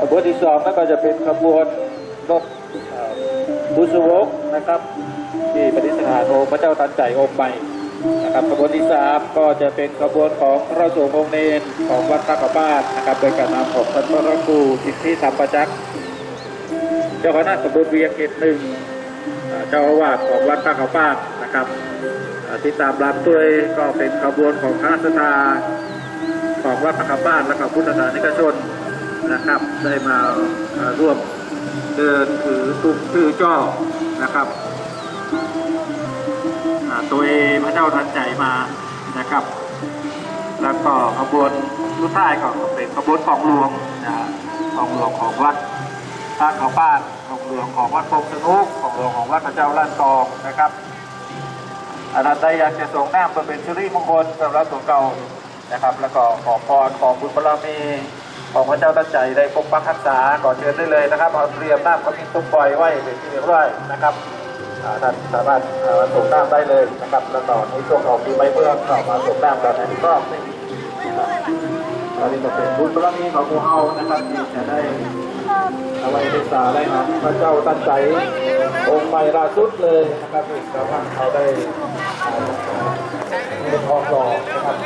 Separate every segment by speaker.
Speaker 1: ขบวนที่สองนั่นก็จะเป็นขบวนรถบุษวกนะครับ ที่ปฏิสถานองค์พระเจ้าตันใจองค์ใหม่นะครับขบวนที่สามก็จะเป็นขบวนของพระสงฆ์องค์เนนของวัดพระกบ้านนะครับโดยการนำของท่านพระครูสิทธิธรรมประจักษ์เจ้าคณะตำบลเวียงเกตหนึ่งเจ้าอาวาสของวัดพระกบ้านนะครับที่ตามรำด้วยก็เป็นขบวนของคณะสตาของวัดพระกบ้านและก็พุทธศาสนิกชน นะครับ ได้มาร่วมเดินถือตุ้มถือจ้อนะครับตัวเองพระเจ้าทันใจมานะครับ แล้วก็ขบวนสุดท้ายก็เป็นขบวนของหลวงนะของหลวงของวัดท่าเขาบ้านของหลวงของวัดพงสนุกของหลวงของวัดพระเจ้าล้านตองนะครับอาจารย์ใดอยากจะส่งน้ำมเป็นสิริมงคลสำหรับตัวเก่านะครับ แล้วก็ขอพรขอบุญบารมี ของพระเจ้าทันใจได้ปกปักรักษาก่อเชิญได้เลยนะครับเอาเตรียมน้ำก็มีตุ้มปล่อยไว้เป็นที่เรียบร้อยนะครับท่านสามารถมาส่งน้ำได้เลยนะครับ แล้วก็ในช่วงออกปีใบเมืองก็มาส่งน้ำกันในอีกรอบหนึงนะครับตอนนี้ก็เป็นบุญบารมีของพวกเรานะครับที่จะได้เอาไว้ศึกษาได้นะพระเจ้าตั้งใจองค์ใหม่ล่าสุดเลยนะครับที่ชาวบ้านเขาได้อ่าเป็นทองหล่อนะครับ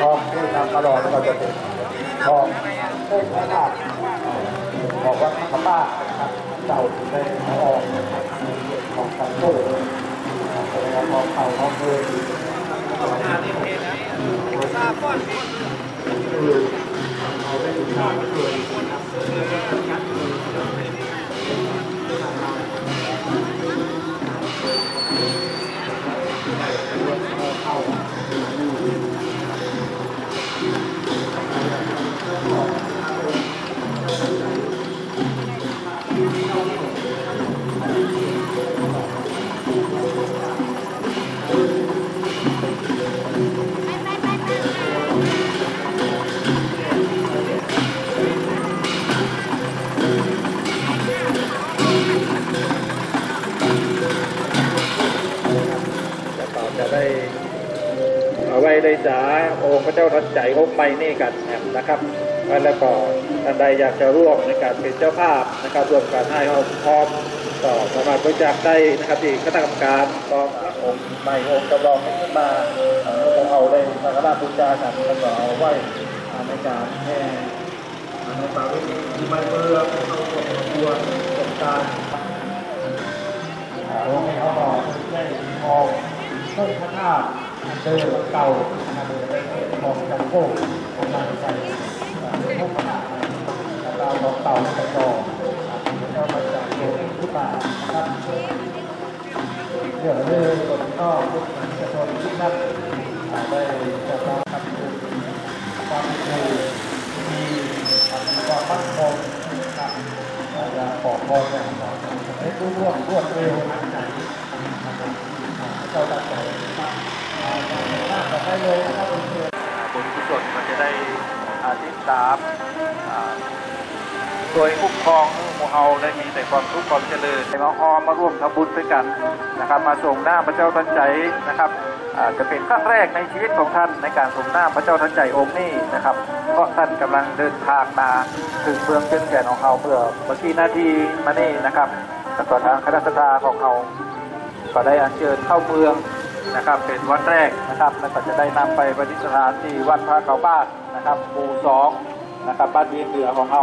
Speaker 1: ทองที่นำมาหล่อแล้วก็จะเป็น ทองเส้นพระนาคขอกว่าพระป้าครับเจ้าที่ได้เอาออกของสังโตแสดงของเขาของเพื่อนแล้ว เอาไว้ได้สาองค์พระเจ้าทันใจองค์ใหนี่กันนะครับแล้วก็ท่านใดอยากจะร่วมในการเป็นเจ้าภาพนะครับร่วมการให้เอาพร้อมต่อสามารถบริจาคได้นะครับที่คณะกรรมการกององค์ใหม่องค์จำลองขึ้นมาเอ่อเอาได้สักการะบูชากันแล้วก็เอาไว้ในการแห่ในป่าวิธีที่ไม่เมื่อเข้าสู่ตัวสงการโรงเขาบอกได้ทองเพิ่มพระธาตุ เดิมเก่านะครับโดยได้ทองจังโก้ของนางใส่พวกพราตุแล้วก็ทองเต่าใส่ต่อแล้วมาจากโลกพุทธานะครับเดี๋ยวเลยคนก็พุทธจะชนที่นักได้จะต้องทำบุญความดีมีความมั่นคงนะครับจะขอพรอย่างต่อเนื่องให้รู้ร่วงรวดเร็วทันใจนะครับเราตัดใจนะครับน่าจะ ได้เลยนะครับบุญกุศลมันจะได้อาทิตย์สามโดยคุ้มครองหมู่เฮาได้มีแต่ความทุกข์ความเจริญมาออมมาร่วมทำบุญด้วยกันนะครับ มาส่งหน้าพระเจ้าทันใจนะครับจะเป็นครั้งแรกในชีวิตของท่านในการส่งหน้าพระเจ้าทันใจองค์นี้นะครับ เพราะท่านกำลังเดินทางมาถึงเมืองเชียงแสนของเขาเมื่อเมื่อกี้นาทีมานี่นะครับแล้วก็ทางคณะสัตยาของเขาก็ได้อัญเชิญเข้าเมือง นะครับ เป็นวัดแรกนะครับแล้วก็จะได้นำไปประดิษฐานที่วัดพระเขาบ้านนะครับหมู่สองนะครับบ้านเวียนเหนือของเรา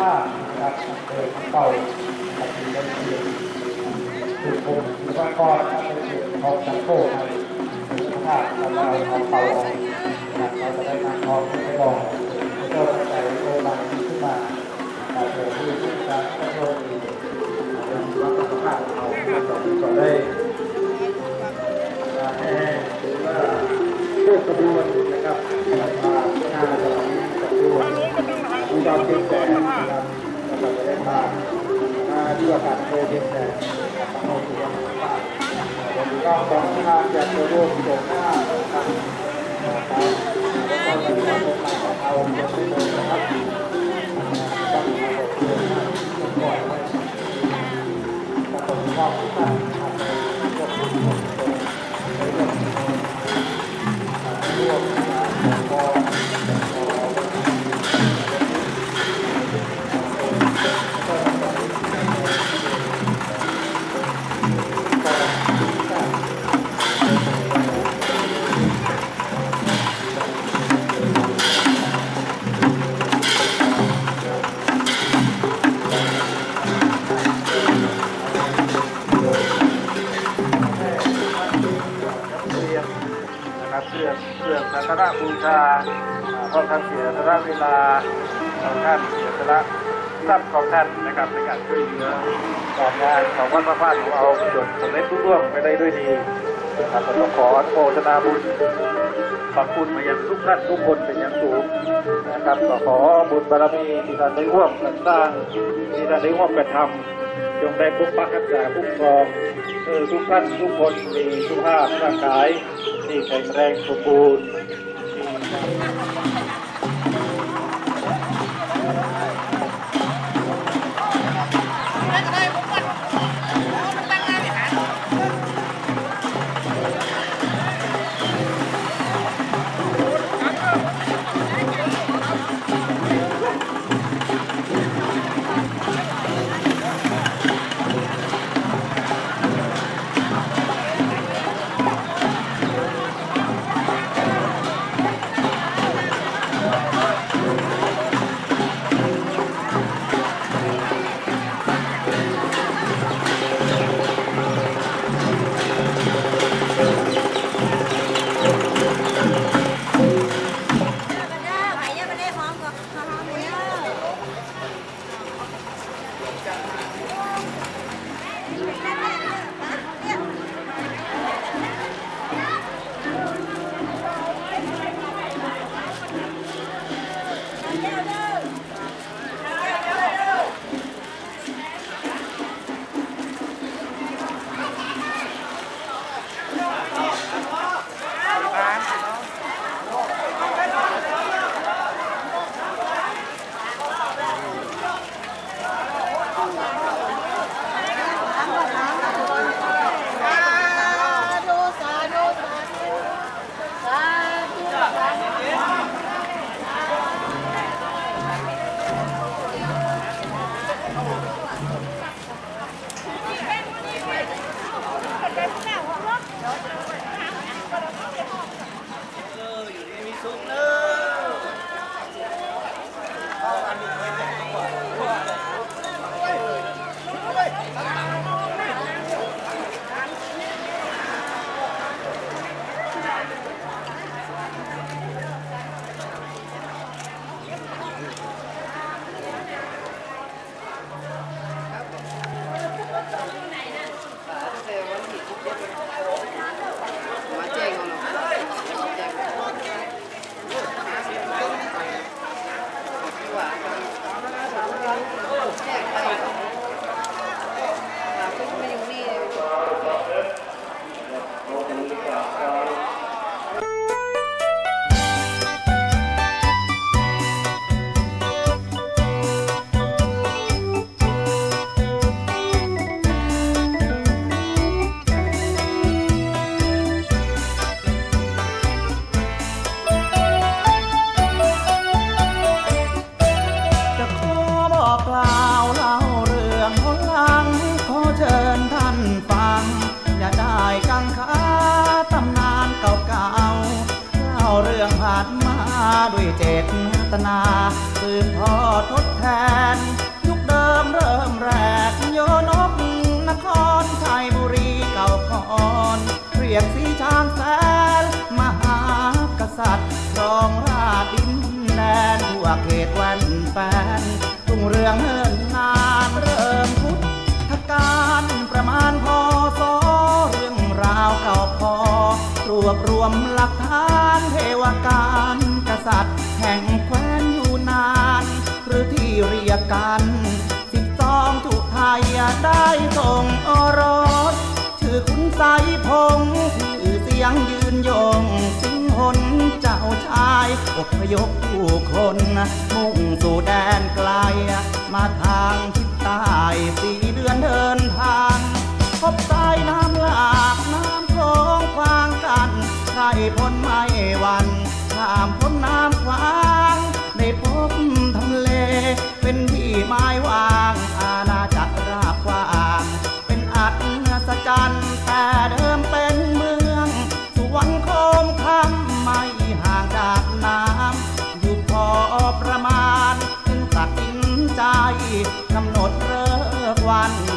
Speaker 1: เพิ่มค่านะครับเดินเป่าตัดสินใจเองคือคนหรือว่าก้อนถ้าเป็นเสียงของจังโก้ครับถ้าเราเอาเป่าออกนะครับเราจะได้นำทองไปลองแล้วก็ใส่โลบังขึ้นมาแต่เดี๋ยวที่ที่จะก็โลดีเราก็สามารถเอาต่อได้แห่หรือว่าพวกกระบวนนะครับ มีดาวเทียมแสงนะครับเราจะได้มามาที่อากาศโลเทียมแสงนะครับเราถือว่าวันนี้ก็สองทางจากตัวร่วมโฉมหน้านะครับนะครับก็ถือว่าเป็นมาของเราเป็นที่หนึ่งนะครับต้องมาบอกเรื่องหน้าก่อนไว้ก็ต้องมอบท่านนะครับในพวกผู้คน สักการะบูชาพราะท่านเสียสละเวลาของท่านเสียสละทรัพย์ของท่านนะครับในการช่วยเหลือการงานของวัดพระธาของเราจนสำเร็จรุ่งเร่วงไปได้ด้วยดีนะครับต้องขอโมทนาบุญขอบคุณมายังทุกท่านทุกคนเป็นอย่างสูงนะครับก็ขอบุญบารมีที่ท่านได้ร่วมกันสร้างที่ท่านได้ร่วมกันทำจงได้ปกปักรักษาคุ้มครองเออทุกท่านทุกคนมีสุขภาพร่างกาย ที่แข็งแรงสมบูรณ์
Speaker 2: รีย
Speaker 3: กสีช้างแสนมหากษัตริย์ครองราชดินแดนทั่วเขตว่นแฟนรุ่งเรืองเฮินนานเริ่มพุทธกาลประมาณพอศเรื่องราวเก่าพอรวบรวมหลักฐานเทวการกษัตริย์ แห่งแคว้นอยู่นาน หรือที่เรียกกันสิบสองจุไทยได้ส่งอรอ คุณไสยพงษ์ชื่อเสียงยืนยงสิงหนเจ้าชายอพยพผู้คน มุ่งสู่แดนไกล มาทางทิศใต้สี่เดือนเดินทาง พบสายน้ำหลากน้ำโขงควางกันใครพ้นไม่วันข้ามพ้นน้ำขวา วัน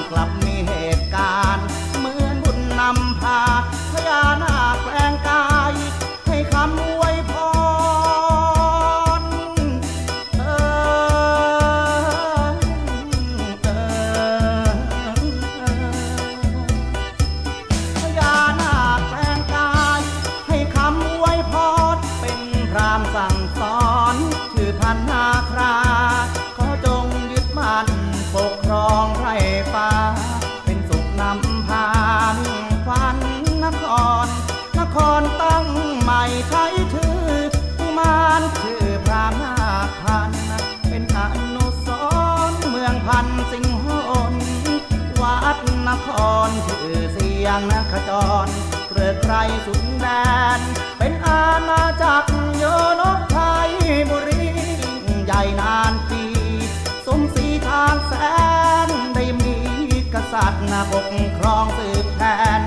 Speaker 3: ครชื่อเสียงนคจรเกลือไกรสุนแดน เป็นอาณาจักรโยนกไทยบุรีใหญ่นานปีสมศรีทางแสนได้มีกษัตริย์นาปกครองสืบแทน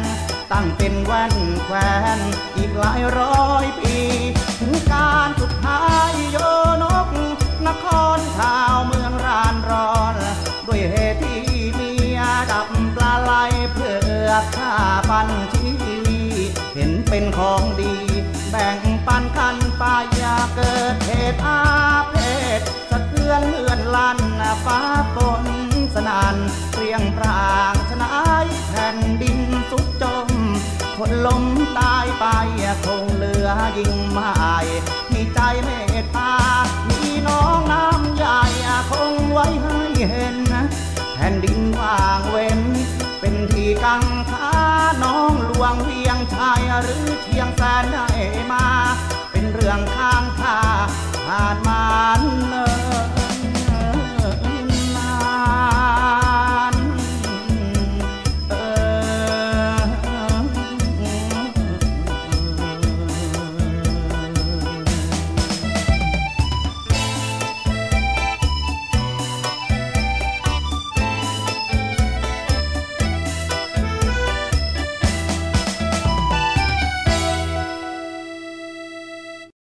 Speaker 3: ตั้งเป็นแว่นแควนอีกหลายร้อยปี ถึงการสุดท้ายโยนก นครชาวเมืองรานร้อน ด้วยเหตุที่มียดับ เพื่อข้าปันชีเห็นเป็นของดี แบ่งปันกันไปอย่าเกิดเหตุอาเพศสะเทือนเลื่อนลั่นฟ้าฝนสนานเปรียงปรางชนายแผ่นดินสุดจม คนล้มตายไปคงเหลือยิ่งไม้ที่ใจเมตตา มีน้องน้ำใหญ่คงไว้ให้เห็นแผ่นดินว่างเว้น กังขาน้องหลวงเวียงชายหรือเชียงแสนได้มา เป็นเรื่องข้างทาผ่านมานเนอ